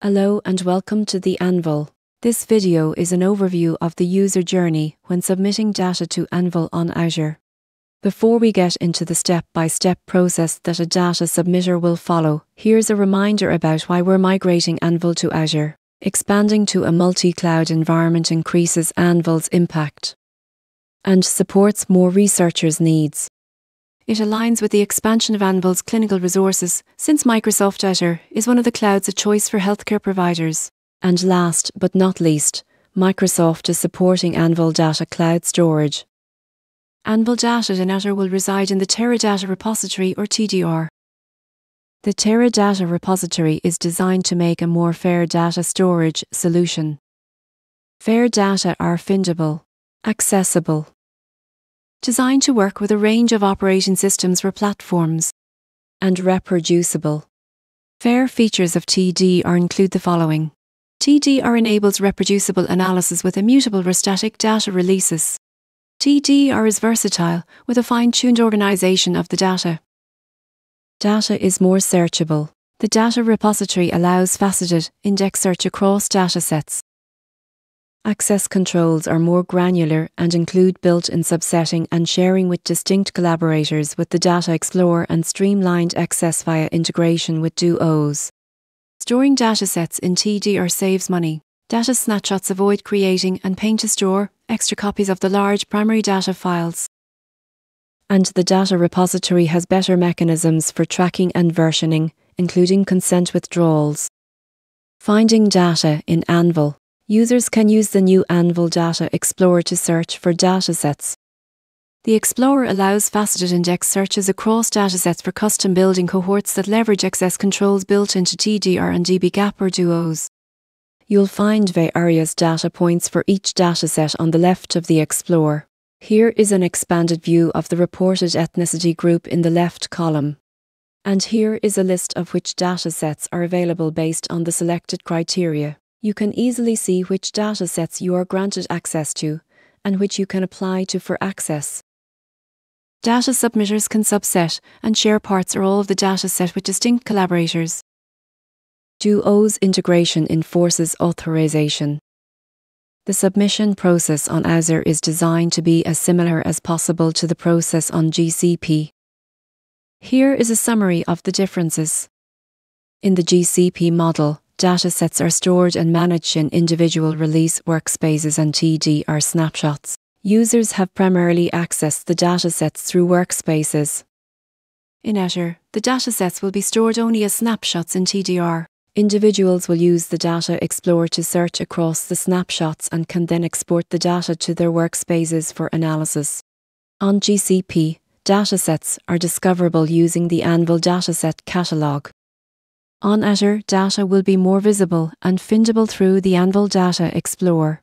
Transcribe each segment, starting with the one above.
Hello and welcome to the Anvil. This video is an overview of the user journey when submitting data to Anvil on Azure. Before we get into the step-by-step process that a data submitter will follow, here's a reminder about why we're migrating Anvil to Azure. Expanding to a multi-cloud environment increases Anvil's impact and supports more researchers' needs. It aligns with the expansion of Anvil's clinical resources, since Microsoft Azure is one of the clouds of choice for healthcare providers. And last but not least, Microsoft is supporting Anvil Data Cloud Storage. Anvil data in Azure will reside in the Terra Data Repository or TDR. The Terra Data Repository is designed to make a more fair data storage solution. Fair data are findable, accessible, designed to work with a range of operating systems or platforms, and reproducible. Fair features of TDR include the following. TDR enables reproducible analysis with immutable or static data releases. TDR is versatile with a fine tuned organization of the data. Data is more searchable. The data repository allows faceted index search across datasets. Access controls are more granular and include built-in subsetting and sharing with distinct collaborators with the Data Explorer and streamlined access via integration with Duos. Storing datasets in TDR saves money. Data snapshots avoid creating and paying to store extra copies of the large primary data files. And the data repository has better mechanisms for tracking and versioning, including consent withdrawals. Finding data in Anvil. Users can use the new Anvil Data Explorer to search for datasets. The Explorer allows faceted index searches across datasets for custom building cohorts that leverage access controls built into TDR and dbGaP or Duos. You'll find various data points for each dataset on the left of the Explorer. Here is an expanded view of the reported ethnicity group in the left column. And here is a list of which datasets are available based on the selected criteria you can easily see which datasets you are granted access to and which you can apply to for access. Data submitters can subset and share parts or all of the dataset with distinct collaborators. DUOS integration enforces authorization. The submission process on Azure is designed to be as similar as possible to the process on GCP. Here is a summary of the differences. In the GCP model, datasets are stored and managed in individual release workspaces and TDR snapshots. Users have primarily accessed the datasets through workspaces. In Azure, the datasets will be stored only as snapshots in TDR. Individuals will use the Data Explorer to search across the snapshots and can then export the data to their workspaces for analysis. On GCP, datasets are discoverable using the Anvil Dataset Catalog. On Azure, data will be more visible and findable through the Anvil Data Explorer.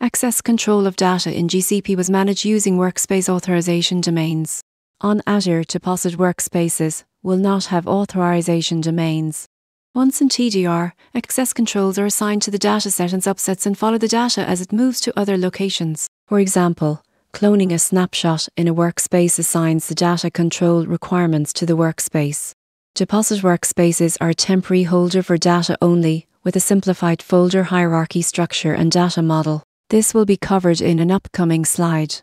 Access control of data in GCP was managed using workspace authorization domains. On Azure, deposit workspaces will not have authorization domains. Once in TDR, access controls are assigned to the dataset and subsets and follow the data as it moves to other locations. For example, cloning a snapshot in a workspace assigns the data control requirements to the workspace. Deposit workspaces are a temporary holder for data only, with a simplified folder hierarchy structure and data model. This will be covered in an upcoming slide.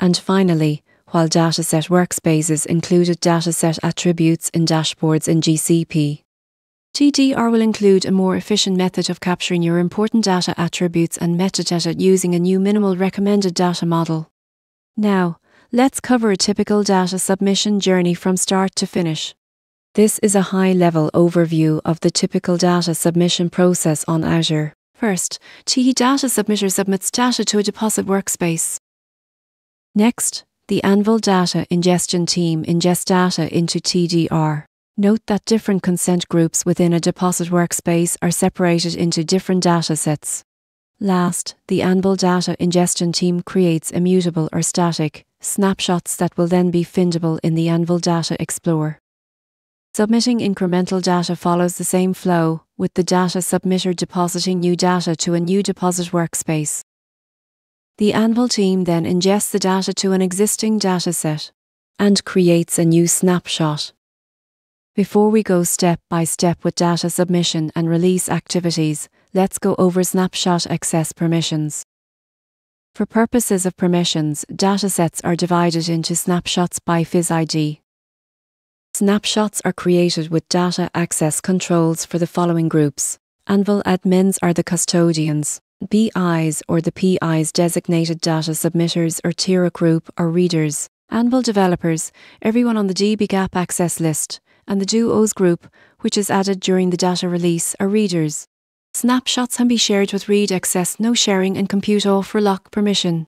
And finally, while dataset workspaces included dataset attributes in dashboards in GCP. TDR will include a more efficient method of capturing your important data attributes and metadata using a new minimal recommended data model. Now, let's cover a typical data submission journey from start to finish. This is a high level overview of the typical data submission process on Azure. First, TE Data Submitter submits data to a deposit workspace. Next, the Anvil Data Ingestion Team ingests data into TDR. Note that different consent groups within a deposit workspace are separated into different datasets. Last, the Anvil Data Ingestion Team creates immutable or static snapshots that will then be findable in the Anvil Data Explorer. Submitting incremental data follows the same flow, with the data submitter depositing new data to a new deposit workspace. The Anvil team then ingests the data to an existing dataset and creates a new snapshot. Before we go step by step with data submission and release activities, let's go over snapshot access permissions. For purposes of permissions, datasets are divided into snapshots by PHS ID. Snapshots are created with data access controls for the following groups. Anvil admins are the custodians. BIs or the PIs designated data submitters or Terra group are readers. Anvil developers, everyone on the dbGaP access list, and the Duos group, which is added during the data release, are readers. Snapshots can be shared with read access, no sharing, and compute off or lock permission.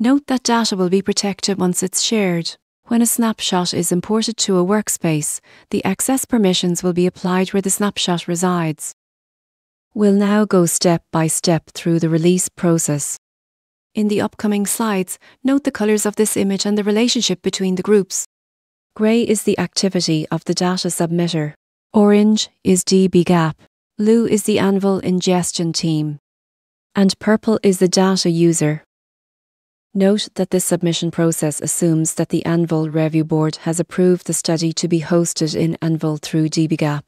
Note that data will be protected once it's shared. When a snapshot is imported to a workspace, the access permissions will be applied where the snapshot resides. We'll now go step by step through the release process. In the upcoming slides, note the colours of this image and the relationship between the groups. Grey is the activity of the data submitter. Orange is dbGaP. Blue is the Anvil ingestion team. And purple is the data user. Note that this submission process assumes that the Anvil Review Board has approved the study to be hosted in Anvil through dbGaP.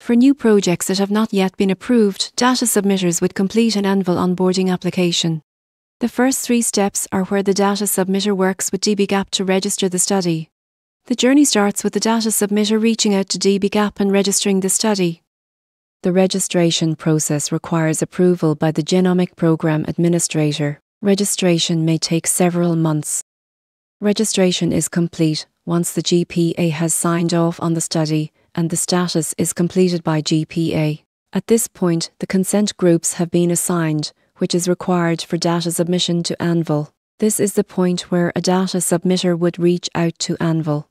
For new projects that have not yet been approved, data submitters would complete an Anvil onboarding application. The first three steps are where the data submitter works with dbGaP to register the study. The journey starts with the data submitter reaching out to dbGaP and registering the study. The registration process requires approval by the Genomic Program Administrator. Registration may take several months. Registration is complete once the GPA has signed off on the study and the status is completed by GPA. At this point, the consent groups have been assigned, which is required for data submission to Anvil. This is the point where a data submitter would reach out to Anvil.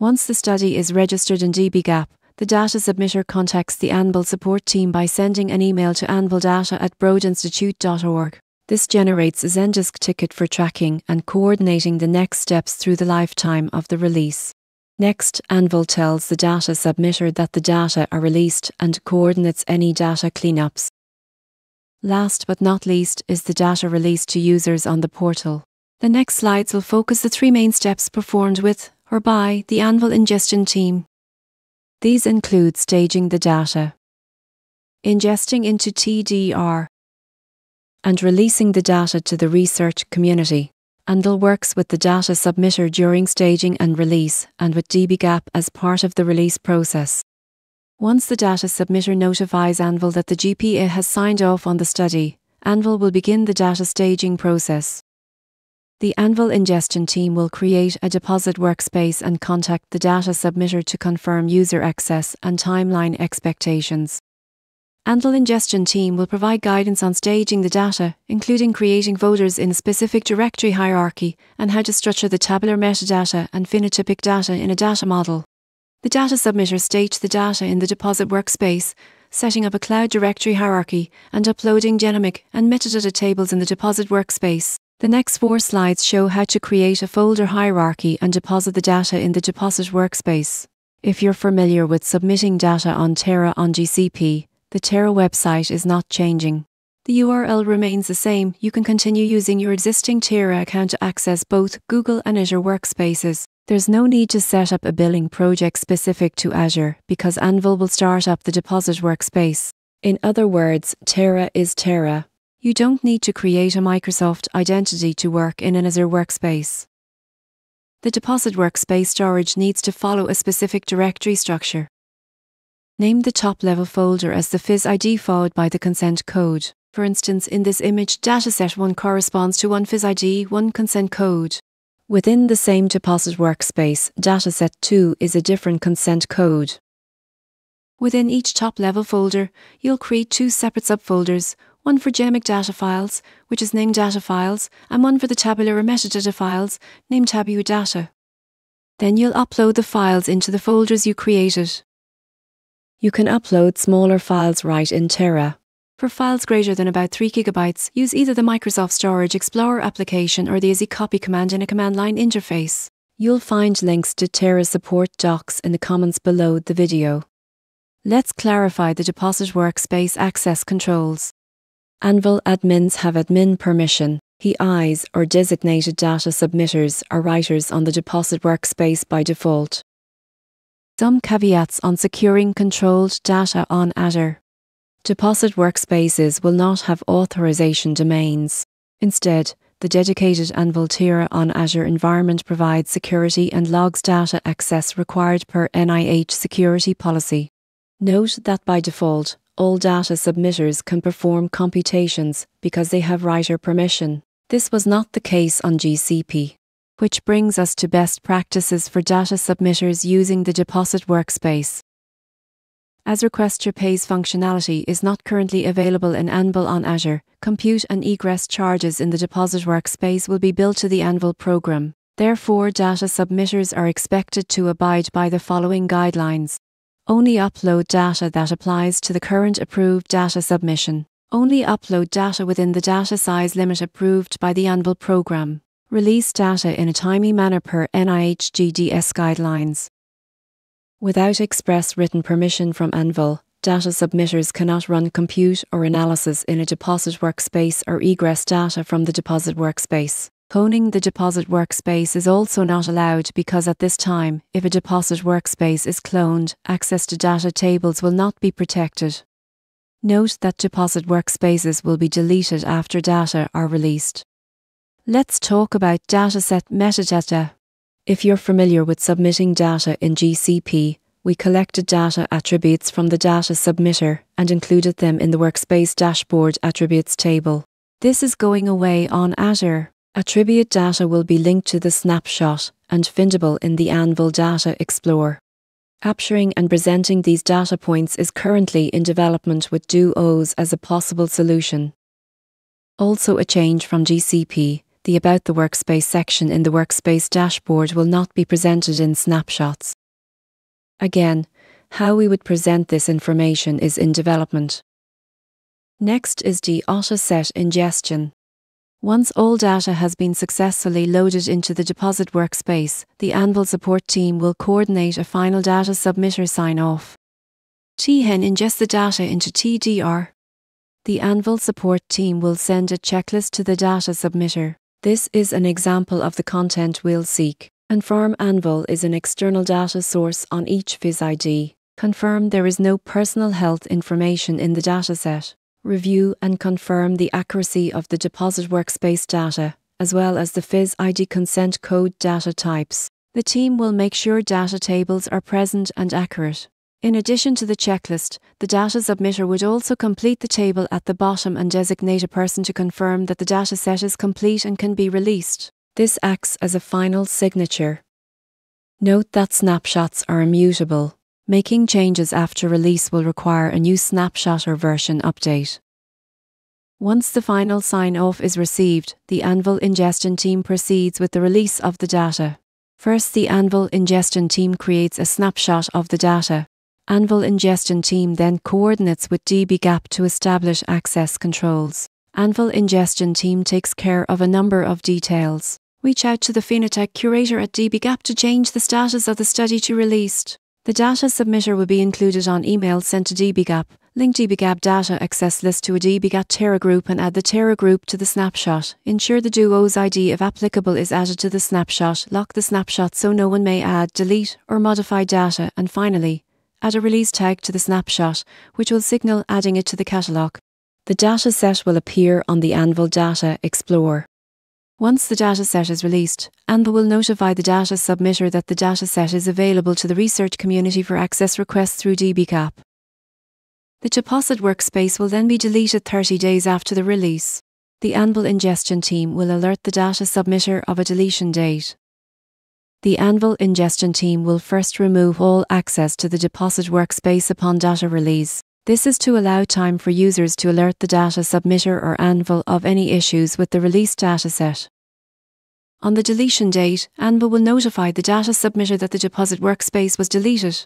Once the study is registered in dbGaP, the data submitter contacts the Anvil support team by sending an email to anvildata at broadinstitute.org. This generates a Zendesk ticket for tracking and coordinating the next steps through the lifetime of the release. Next, Anvil tells the data submitter that the data are released and coordinates any data cleanups. Last but not least is the data released to users on the portal. The next slides will focus the three main steps performed with or by the Anvil ingestion team. These include staging the data, ingesting into TDR, and releasing the data to the research community. Anvil works with the data submitter during staging and release, and with dbGaP as part of the release process. Once the data submitter notifies Anvil that the GPA has signed off on the study, Anvil will begin the data staging process. The Anvil ingestion team will create a deposit workspace and contact the data submitter to confirm user access and timeline expectations. Anvil ingestion team will provide guidance on staging the data, including creating folders in a specific directory hierarchy and how to structure the tabular metadata and phenotypic data in a data model. The data submitter states the data in the deposit workspace, setting up a cloud directory hierarchy and uploading genomic and metadata tables in the deposit workspace. The next four slides show how to create a folder hierarchy and deposit the data in the deposit workspace. If you're familiar with submitting data on Terra on GCP, the Terra website is not changing. The URL remains the same. You can continue using your existing Terra account to access both Google and Azure workspaces. There's no need to set up a billing project specific to Azure because Anvil will start up the deposit workspace. In other words, Terra is Terra, you don't need to create a Microsoft identity to work in an Azure workspace. The deposit workspace storage needs to follow a specific directory structure. Name the top level folder as the PHS ID followed by the consent code. For instance, in this image, dataset 1 corresponds to one PHS ID, one consent code. Within the same deposit workspace, dataset 2 is a different consent code. Within each top level folder, you'll create two separate subfolders, one for genomic data files, which is named data files, and one for the tabular or metadata files, named tabu data. Then you'll upload the files into the folders you created. You can upload smaller files right in Terra. For files greater than about 3 gigabytes, use either the Microsoft Storage Explorer application or the AzCopy command in a command line interface. You'll find links to Terra support docs in the comments below the video. Let's clarify the deposit workspace access controls. Anvil admins have admin permission. PIs or designated data submitters are writers on the deposit workspace by default. Some caveats on securing controlled data on Azure. Deposit workspaces will not have authorization domains. Instead, the dedicated tier on Azure environment provides security and logs data access required per NIH security policy. Note that by default, all data submitters can perform computations because they have writer permission. This was not the case on GCP. Which brings us to best practices for data submitters using the deposit workspace. As Requester Pays functionality is not currently available in Anvil on Azure, compute and egress charges in the deposit workspace will be built to the Anvil program. Therefore, data submitters are expected to abide by the following guidelines. Only upload data that applies to the current approved data submission. Only upload data within the data size limit approved by the Anvil program. Release data in a timely manner per NIH GDS guidelines. Without express written permission from Anvil, data submitters cannot run compute or analysis in a deposit workspace or egress data from the deposit workspace. Cloning the deposit workspace is also not allowed because at this time, if a deposit workspace is cloned, access to data tables will not be protected. Note that deposit workspaces will be deleted after data are released. Let's talk about dataset metadata. If you're familiar with submitting data in GCP, we collected data attributes from the data submitter and included them in the Workspace Dashboard Attributes table. This is going away on Azure. Attribute data will be linked to the snapshot and findable in the Anvil Data Explorer. Capturing and presenting these data points is currently in development with Duos as a possible solution. Also, a change from GCP the About the Workspace section in the Workspace dashboard will not be presented in snapshots. Again, how we would present this information is in development. Next is the set ingestion. Once all data has been successfully loaded into the deposit workspace, the Anvil support team will coordinate a final data submitter sign off. THEN ingests the data into TDR. The Anvil support team will send a checklist to the data submitter. This is an example of the content we'll seek. Confirm Anvil is an external data source on each PHS ID. Confirm there is no personal health information in the dataset. Review and confirm the accuracy of the deposit workspace data, as well as the PHS ID consent code data types. The team will make sure data tables are present and accurate. In addition to the checklist, the data submitter would also complete the table at the bottom and designate a person to confirm that the data set is complete and can be released. This acts as a final signature. Note that snapshots are immutable. Making changes after release will require a new snapshot or version update. Once the final sign off is received, the Anvil ingestion team proceeds with the release of the data. First, the Anvil ingestion team creates a snapshot of the data, Anvil ingestion team then coordinates with dbGaP to establish access controls. Anvil ingestion team takes care of a number of details. Reach out to the Phenotype curator at dbGaP to change the status of the study to released. The data submitter will be included on email sent to dbGaP. Link dbGaP data access list to a dbGaP Terra group and add the Terra group to the snapshot. Ensure the DUOS ID, if applicable, is added to the snapshot. Lock the snapshot so no one may add, delete, or modify data. And finally, add a release tag to the snapshot, which will signal adding it to the catalogue. The dataset will appear on the Anvil Data Explorer. Once the dataset is released, Anvil will notify the data submitter that the dataset is available to the research community for access requests through dbGaP. The deposit workspace will then be deleted 30 days after the release. The Anvil ingestion team will alert the data submitter of a deletion date. The Anvil ingestion team will first remove all access to the deposit workspace upon data release. This is to allow time for users to alert the data submitter or Anvil of any issues with the released dataset. On the deletion date, Anvil will notify the data submitter that the deposit workspace was deleted.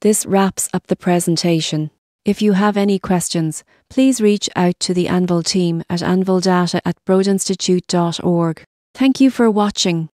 This wraps up the presentation. If you have any questions, please reach out to the Anvil team at anvildata at broadinstitute.org. Thank you for watching.